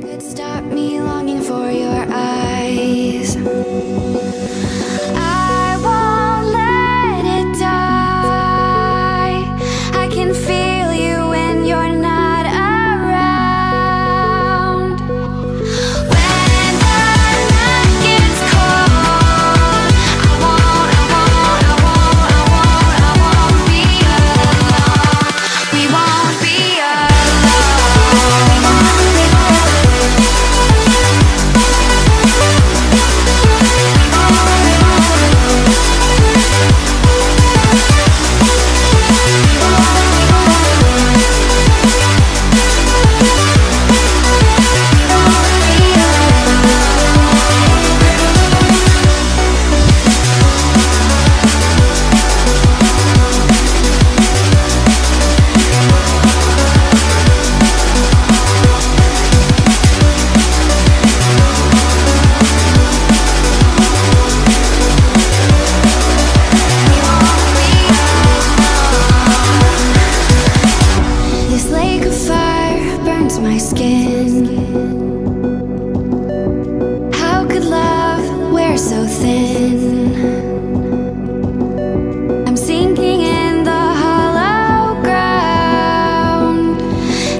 Could stop me longing for your eyes. skin. How could love wear so thin? I'm sinking in the hollow ground.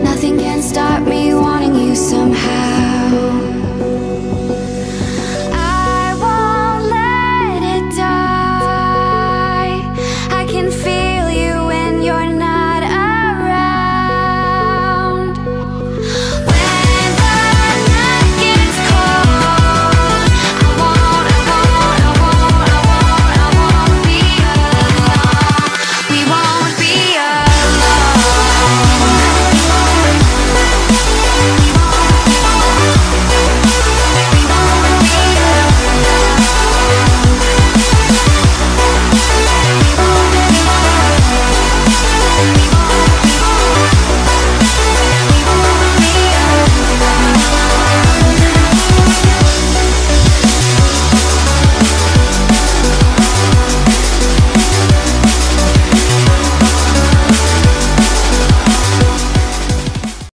Nothing can stop me.